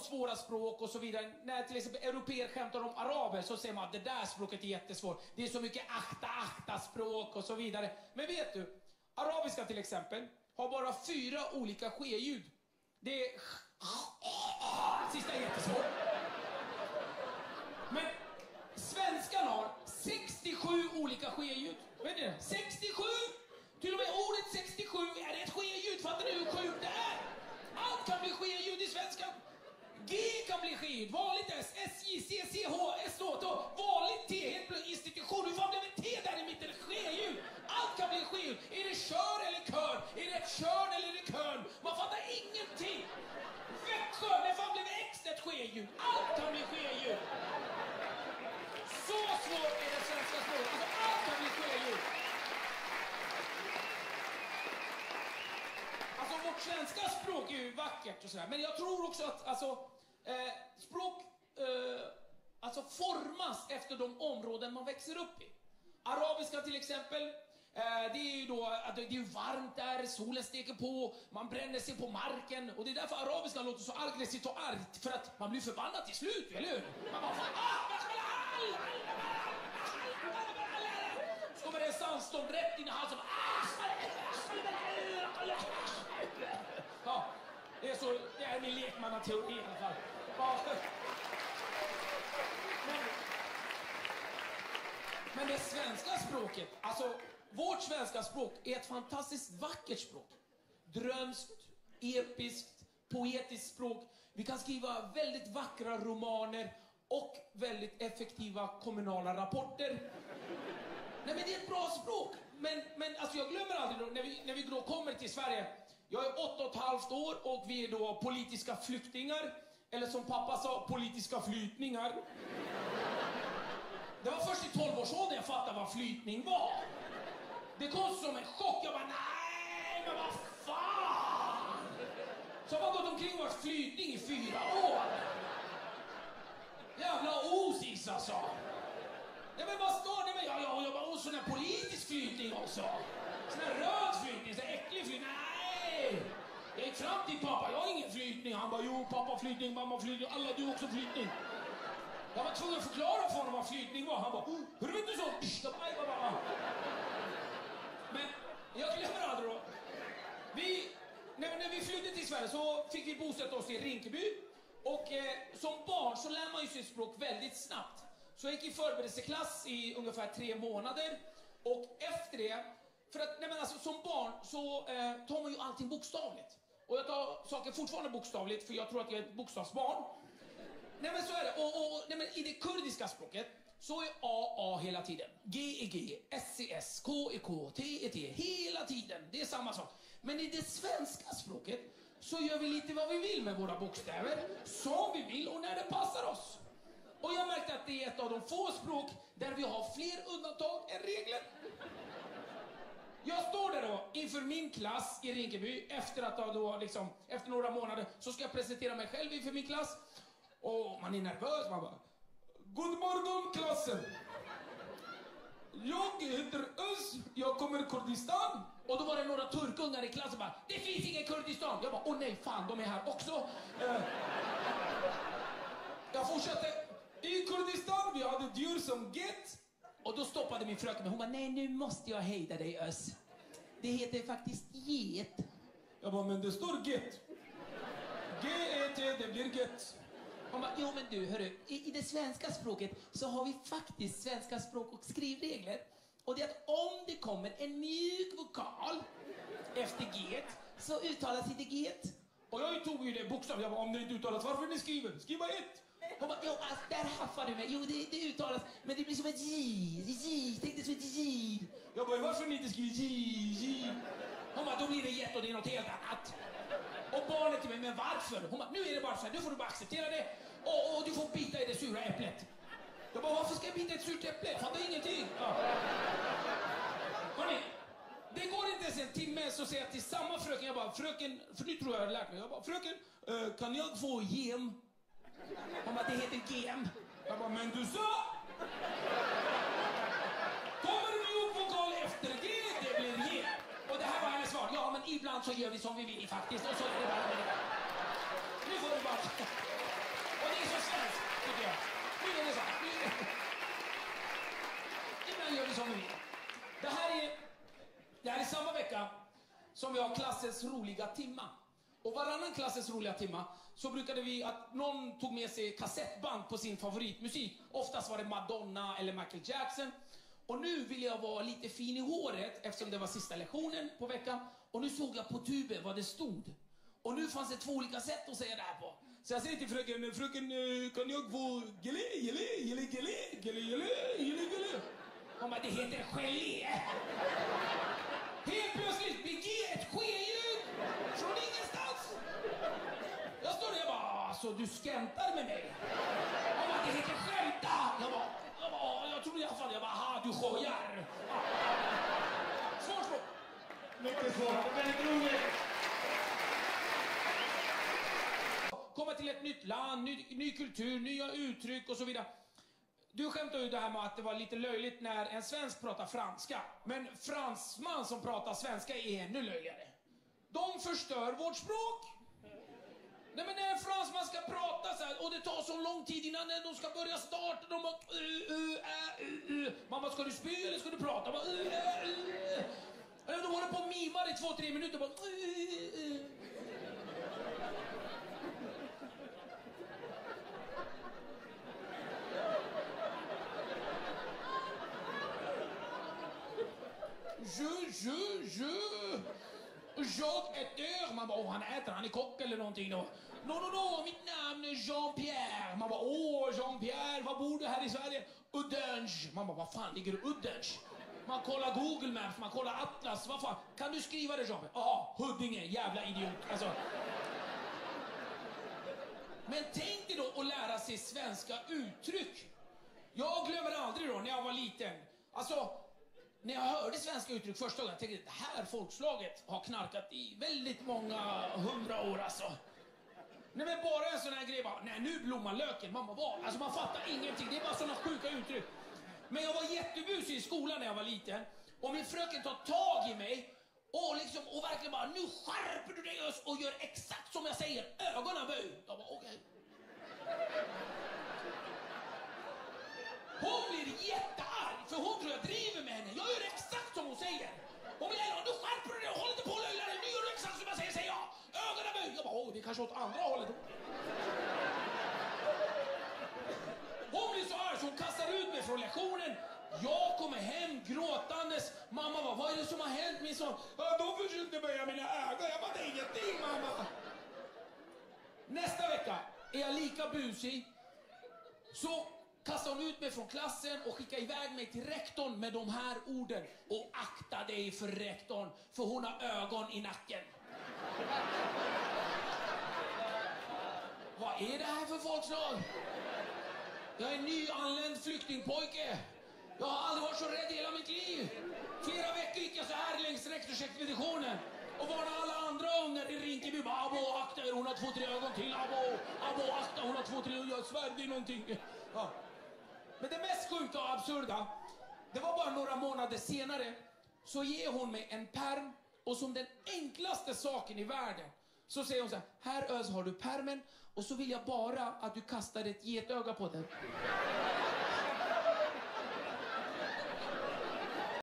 om svåra språk och så vidare. När till exempel europeer skämtar om araber så säger man att det där språket är jättesvårt. Det är så mycket akta, akta språk och så vidare. Men vet du, arabiska till exempel har bara fyra olika ske-ljud. Det är... Sista är jättesvårt. Bli ske-ljud. Vanligt S, S, J, C, C, H, S, H, T. Vanligt T, helt plötsligt institution. Hur fan blev det T där i mitten? Ske-ljud. Allt kan bli ske-ljud. Är det kör eller kör? Är det ett körn eller är det körn? Man fattar ingenting. Växjö, när fan blev X ett ske-ljud? Allt kan bli ske-ljud. Så svårt är det svenska språket. Alltså allt kan bli ske-ljud. Alltså vårt svenska språk är ju vackert och sådär, men jag tror också att alltså, eh, språk eh, alltså formas efter de områden man växer upp i. Arabiska till exempel, eh, det är ju då att det är varmt där, solen steker på, man bränner sig på marken och det är därför arabiska låter så aggressivt och argt, för att man blir förbannad till slut, eller hur? Man bara, ah, så kommer det en sandstorm rätt in i halsen. Ah, ja, det är så, det är min lekmannateori i alla fall. Ja. Men, men det svenska språket, alltså vårt svenska språk är ett fantastiskt vackert språk. Drömskt, episkt, poetiskt språk. Vi kan skriva väldigt vackra romaner och väldigt effektiva kommunala rapporter. Nej men det är ett bra språk. Men, men alltså jag glömmer aldrig då, när vi, när vi då kommer till Sverige. Jag är åtta och ett halvt år och vi är då politiska flyktingar. Eller som pappa sa, politiska flytningar. Det var först i 12-årsåldern jag fattade vad flytning var. Det kom som en chock. Jag bara, nej men vad fan! Så har man gått omkring och varit flytning i fyra år. Jävla osis alltså. Nej men vad står det med? Ja, jag jobbar hos sån här politisk flytning också. Sån här röd flytning, sån här äcklig flytning. Nej! Jag gick fram till pappa, jag har ingen flytning. Han bara, jo pappa flytning, mamma flytning, alla du också flytning. Jag var tvungen att förklara för honom vad flytning var. Han bara, mm, hur vet du så? Men jag glömmer aldrig då. Vi, när, när vi flydde till Sverige så fick vi bosätta oss i Rinkeby. Och eh, som barn så lär man ju sitt språk väldigt snabbt. Så jag gick i förberedelseklass i ungefär tre månader. Och efter det, för att nej men alltså, som barn så eh, tar man ju allting bokstavligt. Och jag tar saker fortfarande bokstavligt för jag tror att jag är ett bokstavsbarn. Nej men så är det. Och, och nej, men i det kurdiska språket så är AA hela tiden. G är G, S är S, K är K, T är T. Hela tiden. Det är samma sak. Men i det svenska språket så gör vi lite vad vi vill med våra bokstäver. Som vi vill och när det passar oss. Och jag märkte att det är ett av de få språk där vi har fler undantag än regler. Jag står där då inför min klass i Rinkeby efter att då liksom, efter några månader så ska jag presentera mig själv inför min klass. Och man är nervös, man bara God morgon klassen! Jag heter Öz, jag kommer Kurdistan. Och då var det några turkungar i klassen bara Det finns ingen Kurdistan! Jag bara åh nej fan de är här också. Uh, jag fortsatte. I Kurdistan vi hade djur som get. Och då stoppade min fröken mig. Hon bara, nej nu måste jag hejda dig Ös. Det heter faktiskt get. Jag bara, men det står get. G-E-T, det blir get. Hon bara, jo men du hörru, i, i det svenska språket så har vi faktiskt svenska språk och skrivregler. Och det är att om det kommer en mjuk vokal efter get så uttalas inte get. Och jag tog ju det bokstavligt. Jag bara, om det inte uttalas, varför ni skriver? Skriv bara ett. Hon bara, jo alltså, där haffar du mig. Jo det, det uttalas, men det blir som ett J. J. Tänk dig som ett J. Jag bara, varför ni inte skriver J? J? Hon bara, då blir det jet och det är något helt annat. Barnet till mig, men varför? Hon bara, nu är det bara så här, nu får du bara acceptera det. Och, och du får bita i det sura äpplet. Jag bara, varför ska jag bita i ett surt äpple? Fattar ingenting. Ja. Hörrni, det går inte ens en timme så säger jag till samma fröken, jag bara, fröken, för nu tror jag jag har lärt mig. Jag bara, fröken, eh, kan jag få gem? Hon bara, det heter gem. Jag bara, men du sa! Kommer du ihåg vokal efter gem? men ibland så gör vi som vi vill faktiskt. Och så är det bara med det. Nu får du bara... Och det är så svenskt, tycker jag. Nu är det så. Ibland gör vi som vi vill. Det här är, det här är samma vecka som vi har klassens roliga timma. Och varannan klassens roliga timma så brukade vi att någon tog med sig kassettband på sin favoritmusik. Oftast var det Madonna eller Michael Jackson. Och nu vill jag vara lite fin i håret eftersom det var sista lektionen på veckan. Och nu såg jag på tuben vad det stod. Och nu fanns det två olika sätt att säga det här på. Så jag säger till fröken, fröken eh, kan jag få gelé, gelé, gelé, gelé, gelé, gelé, gelé, gelé. Hon bara, det heter gelé. Helt plötsligt blir G ett ske-ljud från ingenstans. Jag står där och bara, alltså du skämtar med mig. Hon bara, det heter skämta. Jag, bara, jag trodde i alla fall, jag bara, aha du skojar. Ja. Svårt språk. Mycket svårt, väldigt roligt. komma till ett nytt land, ny, ny kultur, nya uttryck och så vidare. Du skämtade ju det här med att det var lite löjligt när en svensk pratar franska. Men fransman som pratar svenska är ännu löjligare. De förstör vårt språk. Nej men när en fransman ska prata så här, och det tar så lång tid innan de ska börja starta, de bara... Uh, uh, uh, uh. Man bara, ska du spy eller ska du prata? Bara, uh, uh, uh. De håller på och mimar i två, tre minuter bara... Uh, uh. Je, je, je. Jag äter. Man bara, åh han äter, han är kock eller någonting då. No, no, no, mitt namn är Jean-Pierre. Man bara, åh Jean-Pierre, var bor du här i Sverige? Uddens. Man bara, vad fan ligger Uddens? Man kollar Google Maps, man kollar Atlas, vad fan. Kan du skriva det Jean-Pierre? Ja, Huddinge, jävla idiot. Alltså. Men tänk dig då att lära sig svenska uttryck. Jag glömmer aldrig då när jag var liten. Alltså, när jag hörde svenska uttryck första gången tänkte jag det här folkslaget har knarkat i väldigt många hundra år alltså. Nej men bara en sån här grej bara, nej nu blommar löken, mamma vad? Alltså man fattar ingenting, det är bara såna sjuka uttryck. Men jag var jättebusig i skolan när jag var liten och min fröken tar tag i mig och liksom och verkligen bara, nu skärper du dig och gör exakt som jag säger, ögonen böj. Jag bara okej. Hon blir jättearg för hon tror jag driver med henne. Jag gör exakt som hon säger. Hon blir arg. Nu skärper du dig. Håll inte på och löjla dig. Nu gör du exakt som jag säger, säger jag. Ögonen böj. Jag bara, oj, det är kanske åt andra hållet. Hon blir så arg så hon kastar ut mig från lektionen. Jag kommer hem gråtandes. Mamma bara, vad är det som har hänt min son? Ja, de försökte böja mina ögon. Jag bara, det är ingenting mamma. Nästa vecka är jag lika busig. Så kastade hon ut mig från klassen och skickade iväg mig till rektorn med de här orden. Och akta dig för rektorn, för hon har ögon i nacken. Vad är det här för folkslag? Jag är en nyanländ flyktingpojke. Jag har aldrig varit så rädd i hela mitt liv. Flera veckor gick jag så här längs rektorsexpeditionen och varnade alla andra ungar i Rinkeby. Bara, abo, akta er, hon har två, tre ögon till. Abo, abo, akta, hon har två, tre ögon. Jag svär, det är någonting. Ja. Men det mest sjuka och absurda, det var bara några månader senare så ger hon mig en perm och som den enklaste saken i världen så säger hon så här, här Ös har du permen och så vill jag bara att du kastar ett getöga på den.